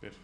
Good.